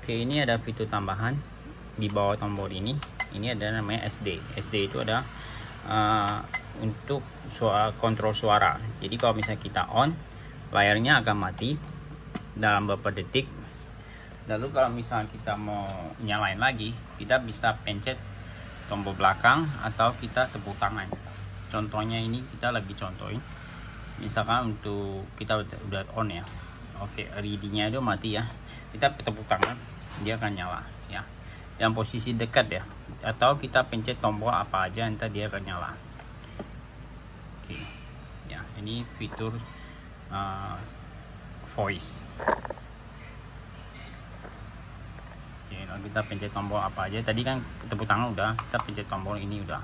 Oke, ini ada fitur tambahan di bawah tombol ini. Ini ada namanya SD. SD itu ada uh, untuk suara kontrol suara. Jadi kalau misalnya kita on, layarnya akan mati dalam beberapa detik. Lalu kalau misalnya kita mau nyalain lagi, kita bisa pencet tombol belakang atau kita tepuk tangan. Contohnya ini kita lagi contohin. Misalkan untuk kita udah on ya. Oke, readingnya itu mati ya. Kita tepuk tangan dia akan nyala ya. Yang posisi dekat ya. Atau kita pencet tombol apa aja nanti dia akan nyala. Oke ya. Ini fitur uh, voice. Oke kita pencet tombol apa aja. Tadi kan tepuk tangan udah kita pencet tombol ini udah